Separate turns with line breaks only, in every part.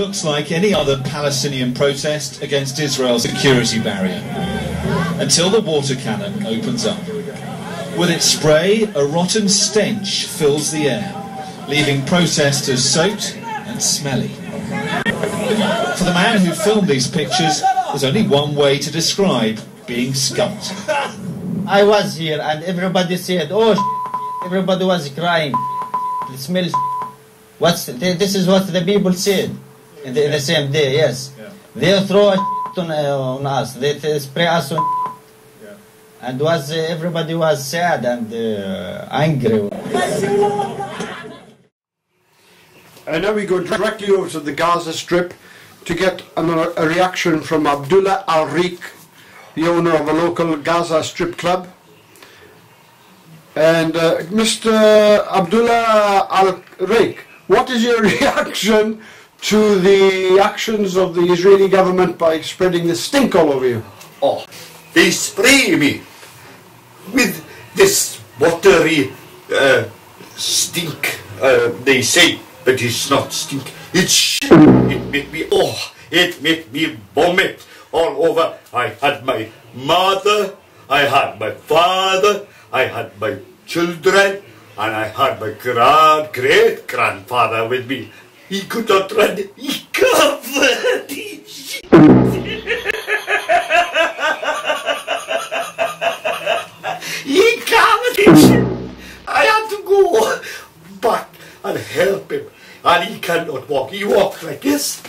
looks like any other Palestinian protest against Israel's security barrier. Until the water cannon opens up. With its spray, a rotten stench fills the air, leaving protesters soaked and smelly. For the man who filmed these pictures, there's only one way to describe being skunked.
I was here and everybody said, oh, everybody was crying. It smells. What's this is what the people said in the, in the same day. Yes, they throw a on, uh, on us. They, they spray us on. And was uh, everybody was sad and uh, angry.
And now we go directly over to the Gaza Strip to get another, a reaction from Abdullah Al Riq, the owner of a local Gaza Strip club. And uh, Mr. Abdullah Al Riq, what is your reaction to the actions of the Israeli government by spreading the stink all over you?
Oh, they spray me with this watery uh, stink, uh, they say, but it's not stink. It's shit. It made me, oh, it made me vomit all over. I had my mother, I had my father, I had my children, and I had my grand great grandfather with me. He could not run. He covered in shit. he covered in shit. I had to go back and help him. And he cannot walk. He walked like this.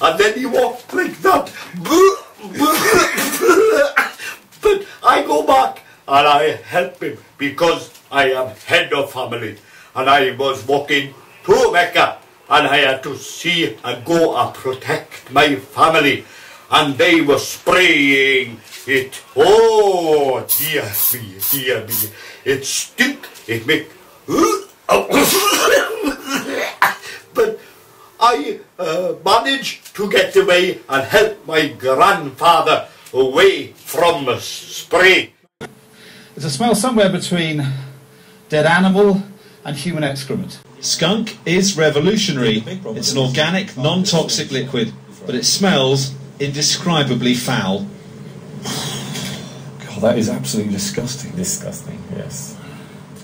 And then he walked like that. But I go back and I help him because I am head of family. And I was walking to Mecca and I had to see and go and protect my family. And they were spraying it. Oh, dear me, dear me. It stink. It make... but I uh, managed to get away and help my grandfather away from the spray.
It's a smell somewhere between dead animal and human excrement. Skunk is revolutionary. It's an organic, non toxic liquid, but it smells indescribably foul.
God, that is absolutely disgusting.
Disgusting, yes.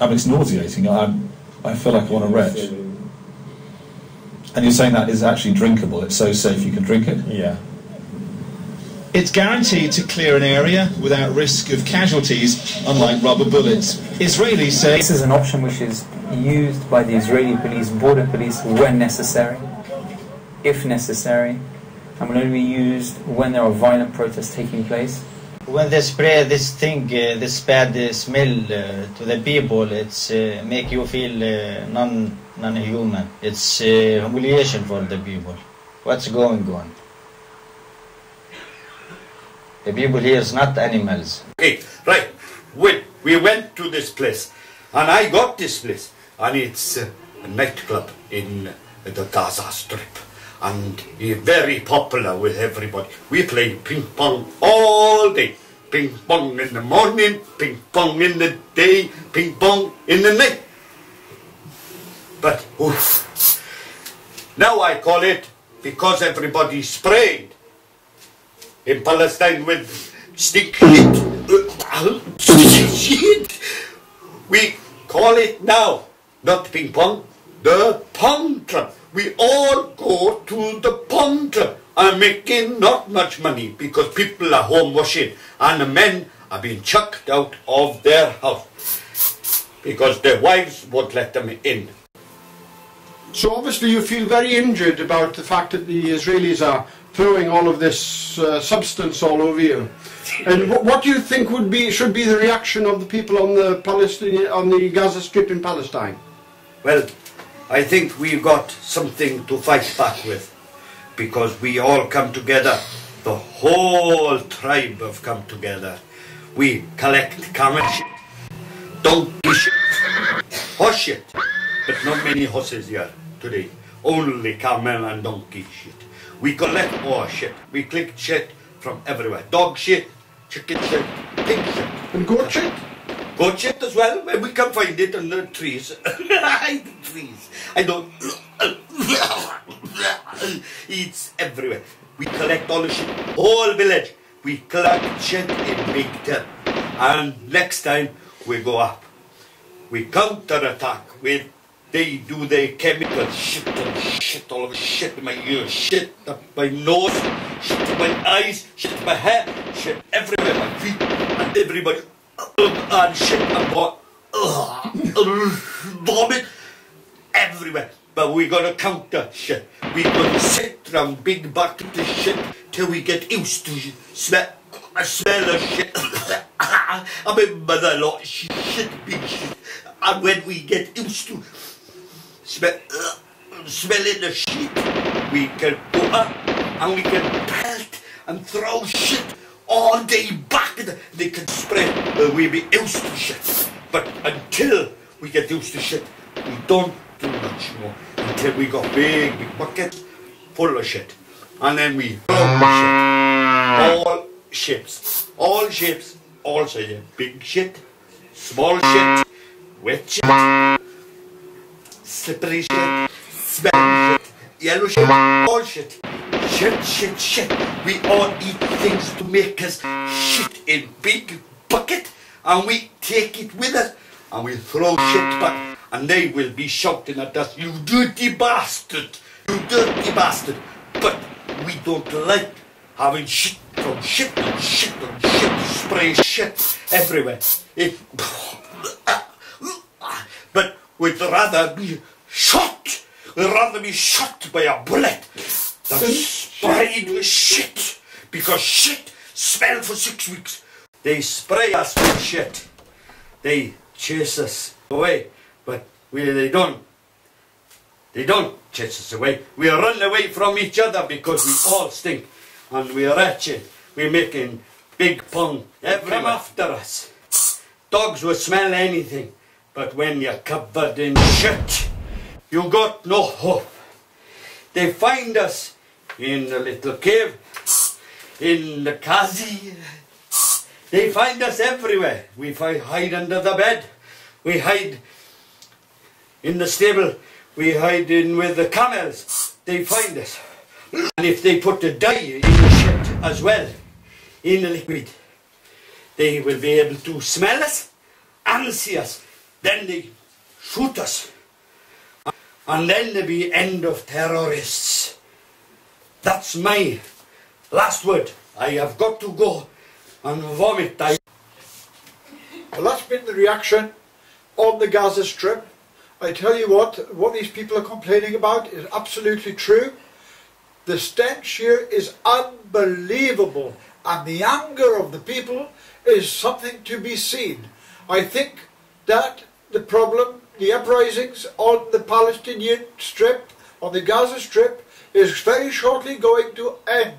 I mean, it's nauseating. I, I feel like I want to retch. And you're saying that is actually drinkable. It's so safe you can drink it?
Yeah.
It's guaranteed to clear an area without risk of casualties, unlike rubber bullets. Israelis say
This is an option which is used by the Israeli police, border police, when necessary, if necessary, and will only be used when there are violent protests taking place.
When they spray this thing, uh, this bad uh, smell uh, to the people, it's uh, make you feel uh, non non-human. It's uh, humiliation for the people. What's going on? The people here is not animals.
Okay, right. When we went to this place, and I got this place, and it's uh, a nightclub in uh, the Gaza Strip, and very popular with everybody. We play ping pong all day. Ping pong in the morning, ping pong in the day, ping pong in the night. But oof, now I call it because everybody sprayed in Palestine with stick shit. shit. We call it now, not ping pong, the pong club. We all go to the pong I'm making not much money because people are home washing and the men are being chucked out of their house because their wives won't let them in.
So obviously you feel very injured about the fact that the Israelis are throwing all of this uh, substance all over you. And what, what do you think would be should be the reaction of the people on the Palestinian on the Gaza Strip in Palestine?
Well, I think we've got something to fight back with because we all come together. The whole tribe have come together. We collect camel shit, donkey shit, horse shit, but not many horses here today. Only camel and donkey shit. We collect more shit. We collect shit from everywhere. Dog shit, chicken shit, pig shit.
And goat shit?
Goat shit as well. We can find it the trees. trees. I don't. it's everywhere. We collect all the shit, whole village. We collect shit in big time. And next time we go up, we counter attack they do their chemical shit and shit all over shit in my ears, shit up my nose, shit in my eyes, shit in my hair, shit everywhere, my feet, and everybody, and shit and what, vomit everywhere. But we gotta counter shit. We gonna sit round big bucket of shit till we get used to smell. I smell of shit. I remember the lot of shit, big shit. And when we get used to smell, uh, smelling the shit, we can go up and we can pelt and throw shit all day back. They can spread. Uh, we be used to shit. But until we get used to shit, we don't do much more until we got big, big buckets full of shit. And then we shit. All ships. All ships. All say big shit, small shit, wet shit, slippery shit, smelly shit, yellow shit, all shit. Shit, shit, shit. We all eat things to make us shit in big bucket and we take it with us and we throw shit back and they will be shouting at us, you dirty bastard, you dirty bastard. But we don't like having shit from shit and shit and shit, spray shit everywhere. It, but we'd rather be shot, we'd rather be shot by a bullet than sprayed with shit, because shit smell for six weeks. They spray us with shit. They chase us away, but we, they don't. They don't chase us away. We run away from each other because we all stink. And we are wretched. We're making big pun. They come after us. Dogs will smell anything. But when you're covered in shit, you got no hope. They find us in the little cave, in the kazi. They find us everywhere. We hide under the bed. We hide in the stable. We hide in with the camels. They find us. And if they put the dye in the shit as well, in the liquid, they will be able to smell us and see us. Then they shoot us. And then there be end of terrorists. That's my last word. I have got to go and vomit. I
Well, that's been the reaction on the Gaza Strip. I tell you what, what these people are complaining about is absolutely true. The stench here is unbelievable, and the anger of the people is something to be seen. I think that the problem, the uprisings on the Palestinian Strip, on the Gaza Strip, is very shortly going to end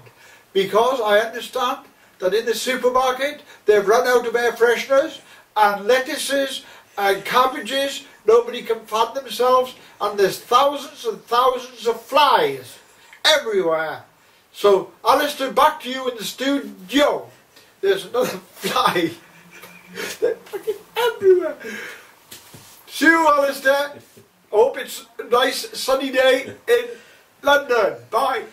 because I understand that in the supermarket they've run out of air fresheners and lettuces and cabbages. Nobody can fan themselves, and there's thousands and thousands of flies everywhere. So, Alistair, back to you in the studio. There's another fly. They're fucking everywhere. See you, Alistair. Hope it's a nice sunny day in London. Bye.